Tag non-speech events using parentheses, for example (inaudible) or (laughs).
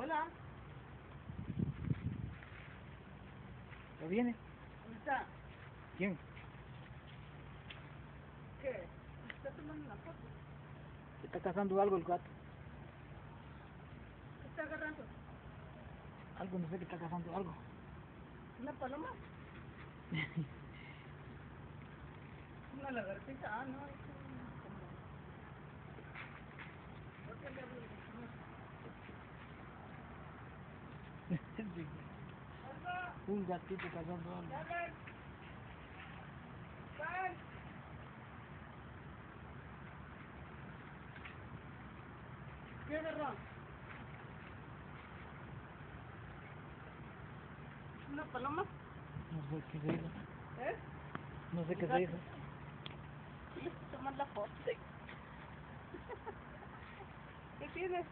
Hola. ¿Ya viene? ¿Dónde está? ¿Quién? ¿Qué? ¿Está tomando una foto? ¿Se está cazando algo el gato? ¿Qué está agarrando? Algo, no sé qué está cazando algo. ¿Una paloma? (laughs) ¿Una lagartija? Ah, no, (laughs) Un gatito cazando algo. ¿Qué agarró? ¿Una paloma? No sé qué se hizo. ¿Eh? No sé qué se hizo. Sí, tomar la foto. (laughs) ¿Qué tienes?